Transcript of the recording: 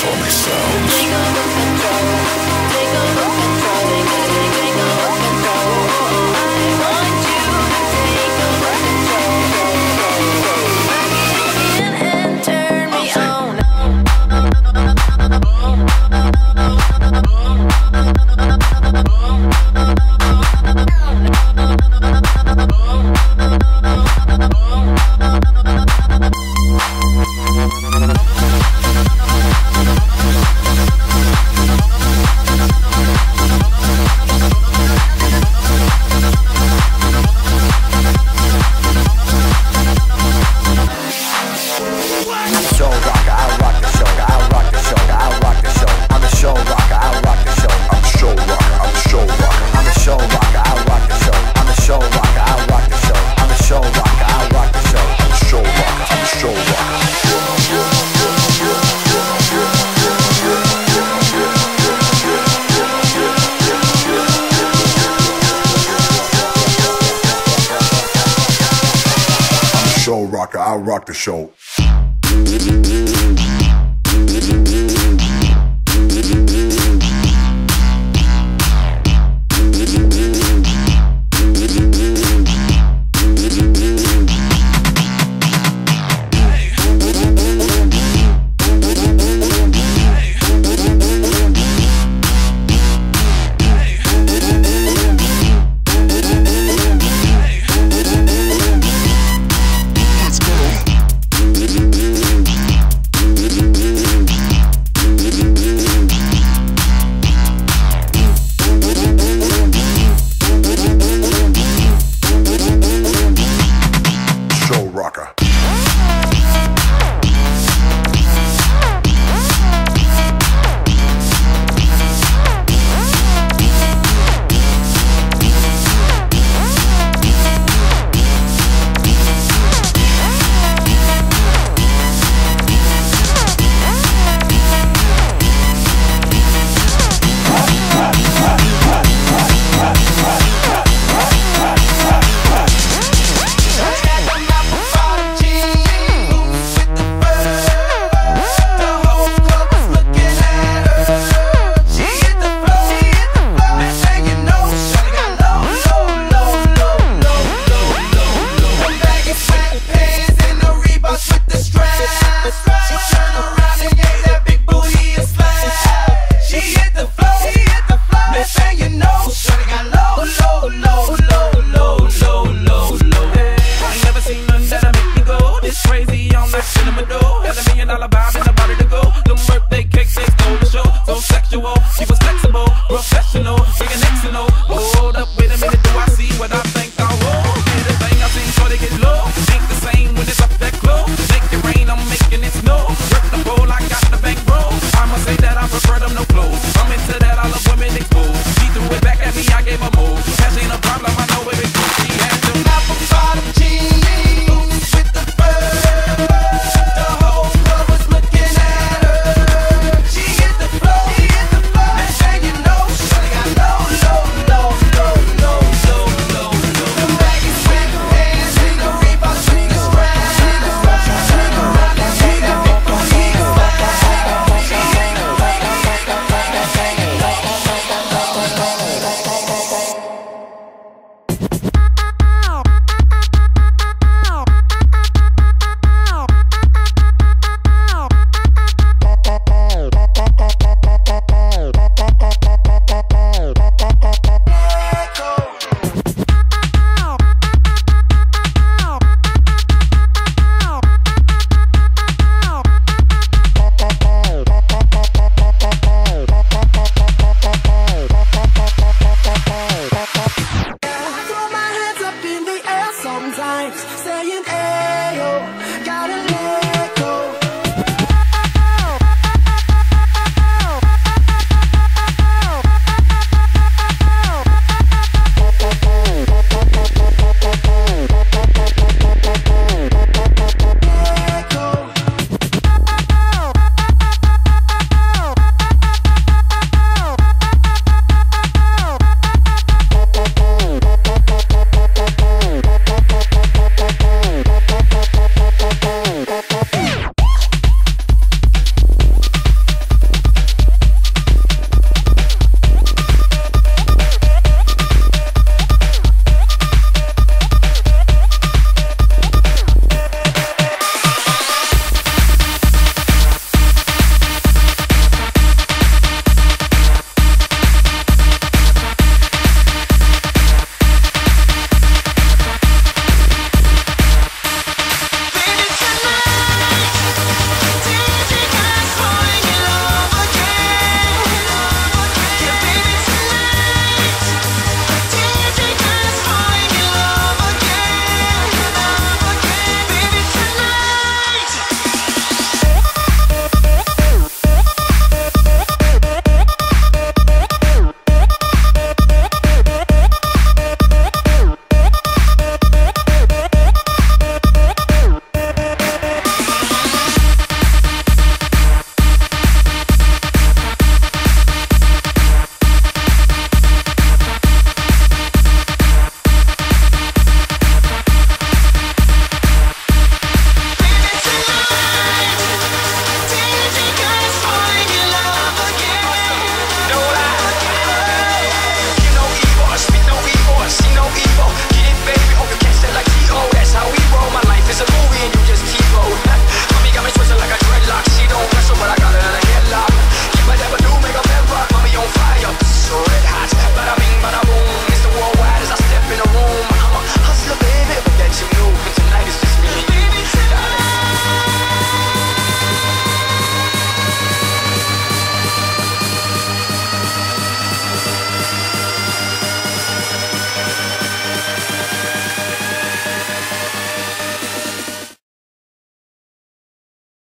Sonic sounds. Rocker, I rock the. Show say that I prefer them no clothes. I'm into that. saying